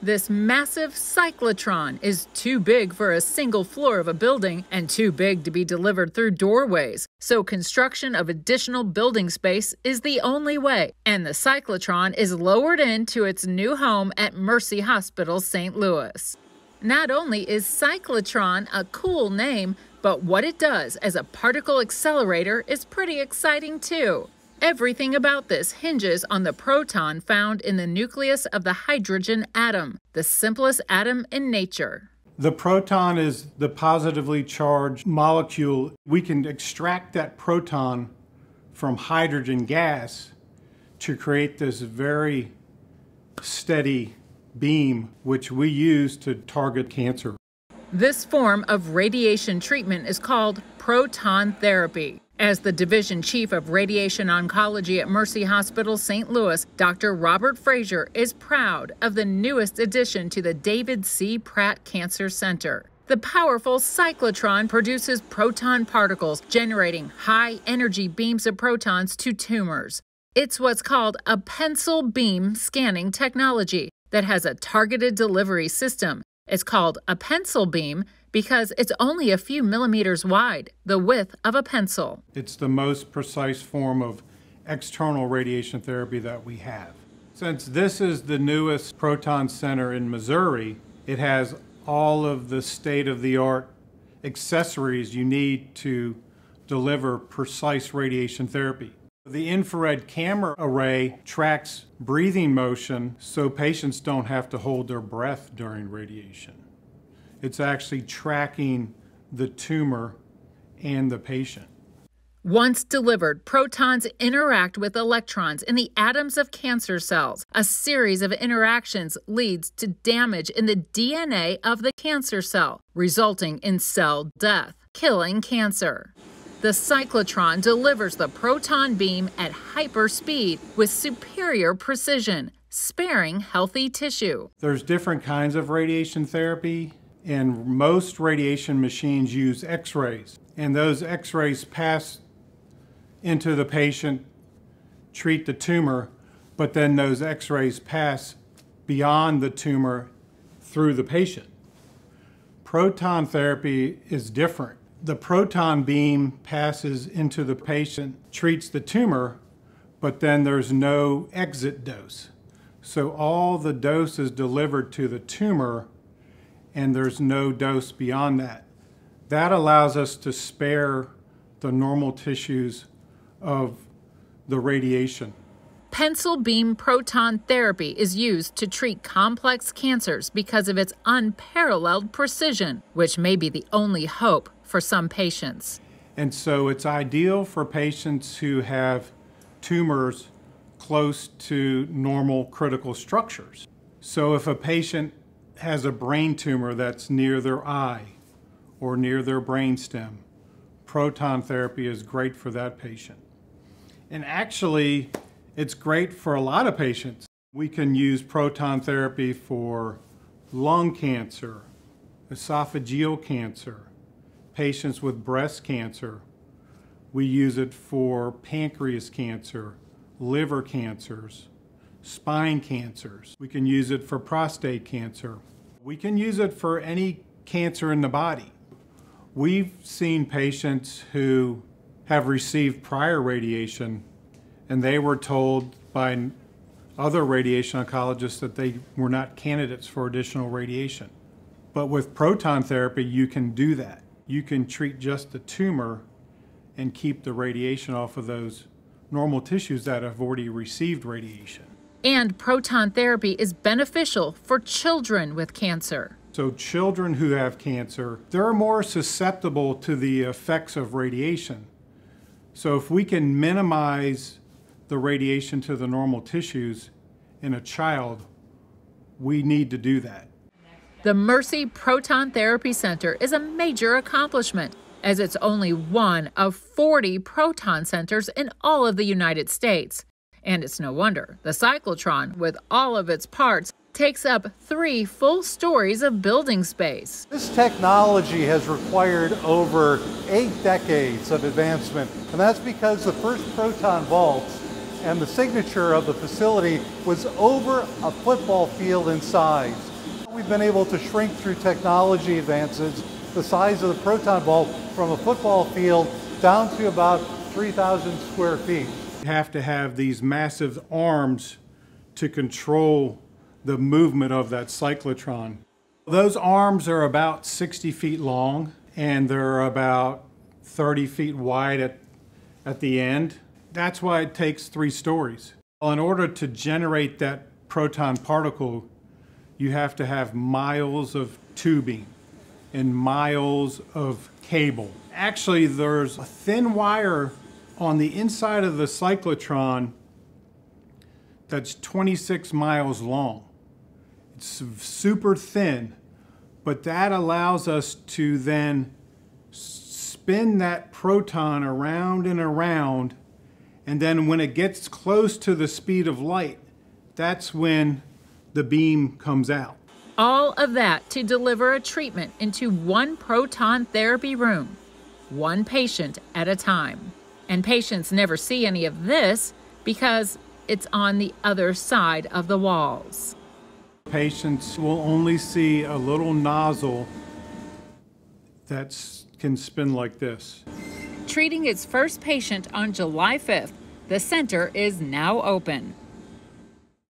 This massive cyclotron is too big for a single floor of a building and too big to be delivered through doorways. So, construction of additional building space is the only way. And the cyclotron is lowered into its new home at Mercy Hospital, St. Louis. Not only is cyclotron a cool name, but what it does as a particle accelerator is pretty exciting too. Everything about this hinges on the proton found in the nucleus of the hydrogen atom, the simplest atom in nature. The proton is the positively charged molecule. We can extract that proton from hydrogen gas to create this very steady beam, which we use to target cancer. This form of radiation treatment is called proton therapy. As the division chief of radiation oncology at Mercy Hospital St. Louis, Dr. Robert Frazier is proud of the newest addition to the David C. Pratt Cancer Center. The powerful cyclotron produces proton particles, generating high energy beams of protons to tumors. It's what's called a pencil beam scanning technology that has a targeted delivery system. It's called a pencil beam because it's only a few millimeters wide, the width of a pencil. It's the most precise form of external radiation therapy that we have. Since this is the newest proton center in Missouri, it has all of the state of the art accessories you need to deliver precise radiation therapy. The infrared camera array tracks breathing motion so patients don't have to hold their breath during radiation. It's actually tracking the tumor and the patient. Once delivered, protons interact with electrons in the atoms of cancer cells. A series of interactions leads to damage in the DNA of the cancer cell, resulting in cell death, killing cancer. The cyclotron delivers the proton beam at hyperspeed with superior precision, sparing healthy tissue. There's different kinds of radiation therapy and most radiation machines use x-rays and those x-rays pass into the patient treat the tumor but then those x-rays pass beyond the tumor through the patient. Proton therapy is different. The proton beam passes into the patient treats the tumor but then there's no exit dose. So all the dose is delivered to the tumor and there's no dose beyond that. That allows us to spare the normal tissues of the radiation. Pencil beam proton therapy is used to treat complex cancers because of its unparalleled precision, which may be the only hope for some patients. And so it's ideal for patients who have tumors close to normal critical structures. So if a patient has a brain tumor that's near their eye or near their brainstem, proton therapy is great for that patient. And actually, it's great for a lot of patients. We can use proton therapy for lung cancer, esophageal cancer, patients with breast cancer. We use it for pancreas cancer, liver cancers, spine cancers. We can use it for prostate cancer. We can use it for any cancer in the body. We've seen patients who have received prior radiation and they were told by other radiation oncologists that they were not candidates for additional radiation. But with proton therapy, you can do that. You can treat just the tumor and keep the radiation off of those normal tissues that have already received radiation. And proton therapy is beneficial for children with cancer. So, children who have cancer, they're more susceptible to the effects of radiation. So, if we can minimize the radiation to the normal tissues in a child, we need to do that. The Mercy Proton Therapy Center is a major accomplishment as it's only one of 40 proton centers in all of the United States. And it's no wonder the cyclotron, with all of its parts, takes up three full stories of building space. This technology has required over eight decades of advancement, and that's because the first proton vaults and the signature of the facility was over a football field in size. We've been able to shrink through technology advances the size of the proton vault from a football field down to about 3,000 square feet. You have to have these massive arms to control the movement of that cyclotron. Those arms are about 60 feet long and they're about 30 feet wide at, at the end. That's why it takes three stories. In order to generate that proton particle, you have to have miles of tubing and miles of cable. Actually, there's a thin wire on the inside of the cyclotron that's 26 miles long. It's super thin, but that allows us to then spin that proton around and around, and then when it gets close to the speed of light, that's when the beam comes out. All of that to deliver a treatment into one proton therapy room, one patient at a time. And patients never see any of this because it's on the other side of the walls. Patients will only see a little nozzle that can spin like this. Treating its first patient on July 5th, the center is now open.